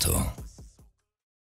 bientôt.